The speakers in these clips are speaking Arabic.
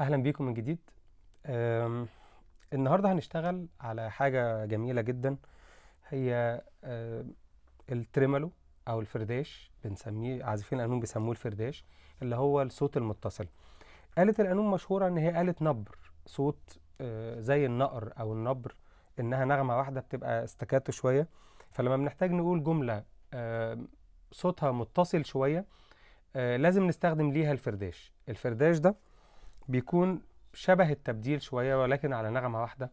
أهلا بيكم من جديد. النهارده هنشتغل على حاجة جميلة جدا. هي أم، التريمولو أو الفرداش بنسميه عازفين القانون بيسموه الفرداش اللي هو الصوت المتصل. آلة القانون مشهورة إن هي آلة نبر صوت آه، زي النقر أو النبر إنها نغمة واحدة بتبقى استكاتو شوية. فلما بنحتاج نقول جملة صوتها متصل شوية آه، لازم نستخدم ليها الفرداش. الفرداش ده بيكون شبه التبديل شوية ولكن على نغمة واحدة.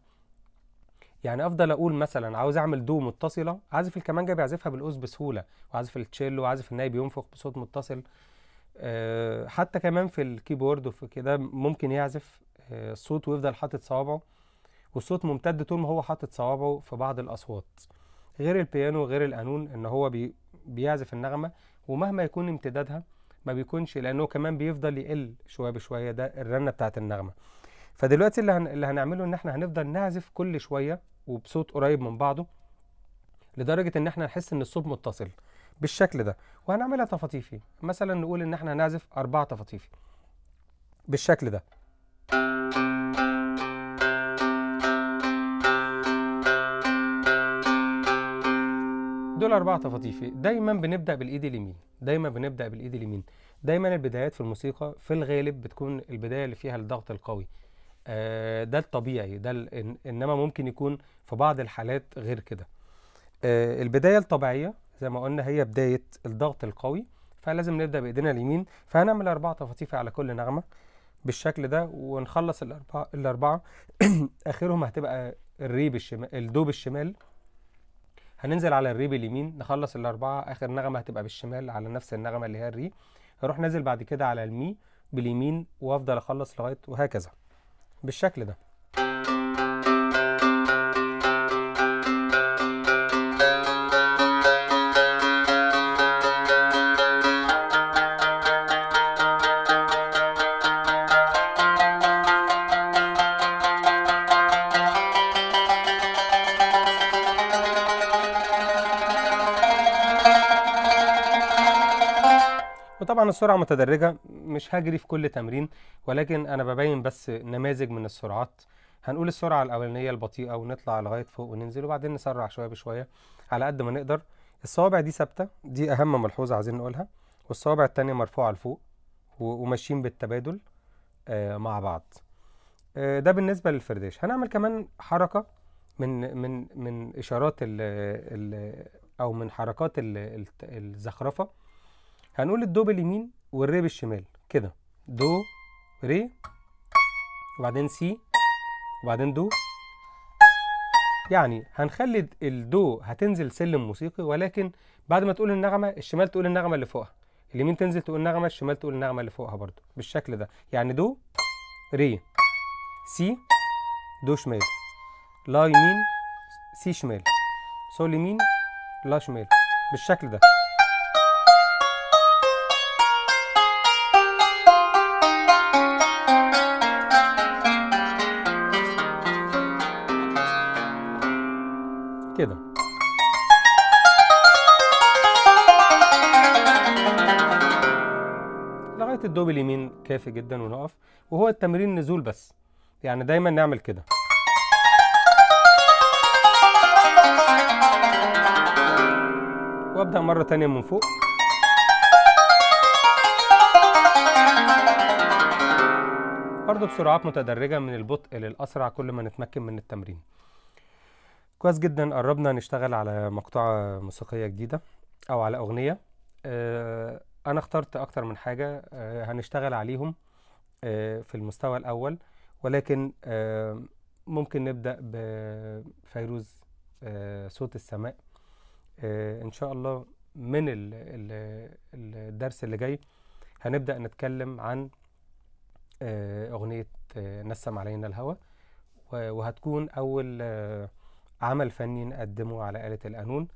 يعني أفضل أقول مثلا عاوز أعمل دو متصلة عازف الكمانجة بيعزفها بالقوس بسهولة وعازف التشيلو وعازف الناي بينفخ بصوت متصل. آه، حتى كمان في الكيبورد وفي كده ممكن يعزف آه، الصوت ويفضل حاطط صوابعه والصوت ممتد طول ما هو حاطط صوابعه في بعض الأصوات. غير البيانو وغير القانون إن هو بي بيعزف النغمة ومهما يكون امتدادها ما بيكونش لأنه كمان بيفضل يقل شوية بشوية ده الرنة بتاعت النغمة. فدلوقتي اللي, هن... اللي هنعمله إن إحنا هنفضل نعزف كل شوية وبصوت قريب من بعضه لدرجة إن إحنا نحس إن الصوت متصل بالشكل ده. وهنعملها تفاطيفي مثلا نقول إن إحنا هنعزف أربعة تفاطيفي بالشكل ده. دول أربعة تفاطيفي دايما بنبدأ بالإيد اليمين. دايما بنبدأ بالإيد اليمين. دايما البدايات في الموسيقى في الغالب بتكون البداية اللي فيها الضغط القوي. آه، ده الطبيعي. ده ال- إنما ممكن يكون في بعض الحالات غير كده. آه، البداية الطبيعية زي ما قلنا هي بداية الضغط القوي. فلازم نبدأ بإيدينا اليمين. فهنعمل أربعة تفاطيف على كل نغمة بالشكل ده ونخلص الاربعه الأربعة. آخرهم هتبقى الري بالشمال الدو بالشمال هننزل على الري باليمين نخلص الأربعة آخر نغمة هتبقى بالشمال على نفس النغمة اللي هي الري. هروح نازل بعد كده على المي باليمين وأفضل أخلص لغاية وهكذا. بالشكل ده. وطبعا السرعة متدرجة مش هجري في كل تمرين ولكن أنا ببين بس نماذج من السرعات. هنقول السرعة الأولانية البطيئة ونطلع لغاية فوق وننزل وبعدين نسرع شوية بشوية على قد ما نقدر. الصوابع دي ثابتة دي أهم ملحوظة عايزين نقولها. والصوابع التانية مرفوعة لفوق وماشيين بالتبادل آه، مع بعض. آه، ده بالنسبة للفرداش هنعمل كمان حركة من من من إشارات ال ال أو من حركات ال- الت- الزخرفة. هنقول الدو باليمين والري بالشمال كده. دو ري وبعدين سي وبعدين دو. يعني هنخلي الدو هتنزل سلم موسيقي ولكن بعد ما تقول النغمة الشمال تقول النغمة اللي فوقها. اليمين تنزل تقول النغمة الشمال تقول النغمة اللي فوقها برضو بالشكل ده. يعني دو ري. سي دو شمال. لا يمين سي شمال. سول يمين لا شمال بالشكل ده. كده. لغاية الدو اليمين كافي جدا ونقف وهو التمرين نزول بس. يعني دايما نعمل كده. وأبدأ مرة تانية من فوق. برضه بسرعات متدرجة من البطء للأسرع كل ما نتمكن من التمرين. كويس جدا قربنا نشتغل على مقطوعة موسيقية جديدة أو على أغنية. آه، أنا اخترت أكتر من حاجة آه، هنشتغل عليهم آه، في المستوى الأول. ولكن ممكن نبدأ بفيروز صوت السماء. إن شاء الله من ال- ال- الدرس اللي جاي هنبدأ نتكلم عن أغنية نسم علينا الهوى. وهتكون أول عمل فني نقدمه على آلة القانون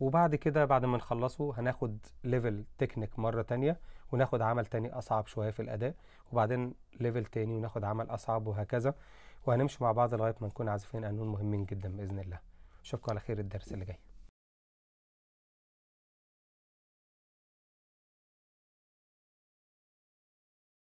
وبعد كده بعد ما نخلصه هناخد level technique مرة تانية وناخد عمل تاني أصعب شوية في الأداء وبعدين level تاني وناخد عمل أصعب وهكذا وهنمشي مع بعض لغاية ما نكون عازفين قانون مهمين جدا بإذن الله. أشوفكم على خير الدرس اللي جاي.